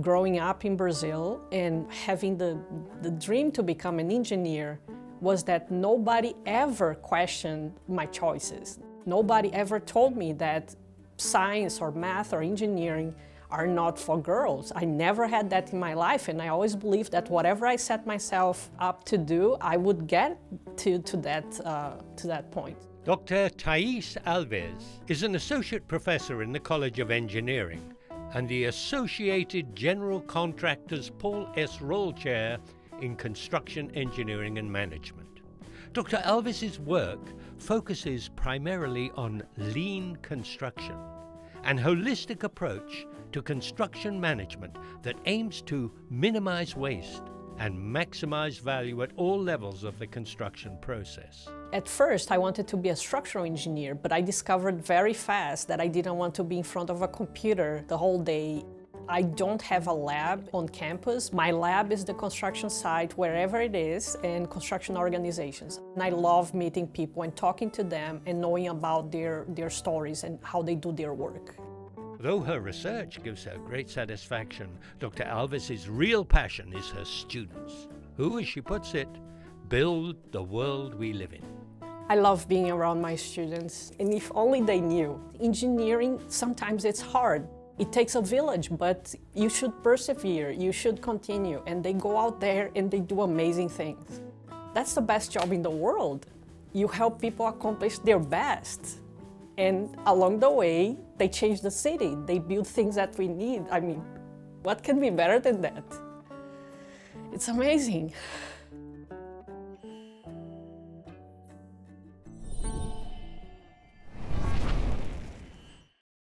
growing up in Brazil and having the, the dream to become an engineer was that nobody ever questioned my choices. Nobody ever told me that science or math or engineering are not for girls. I never had that in my life and I always believed that whatever I set myself up to do, I would get to, to, that, uh, to that point. Dr. Thais Alves is an associate professor in the College of Engineering and the Associated General Contractors Paul S. Roel Chair in Construction Engineering and Management. Dr. Alves's work focuses primarily on lean construction, an holistic approach to construction management that aims to minimize waste and maximize value at all levels of the construction process. At first, I wanted to be a structural engineer, but I discovered very fast that I didn't want to be in front of a computer the whole day. I don't have a lab on campus. My lab is the construction site, wherever it is, and construction organizations. And I love meeting people and talking to them and knowing about their, their stories and how they do their work. Though her research gives her great satisfaction, Dr. Alves's real passion is her students, who, as she puts it, build the world we live in. I love being around my students, and if only they knew. Engineering, sometimes it's hard. It takes a village, but you should persevere, you should continue, and they go out there and they do amazing things. That's the best job in the world. You help people accomplish their best. And along the way, they change the city, they build things that we need. I mean, what can be better than that? It's amazing.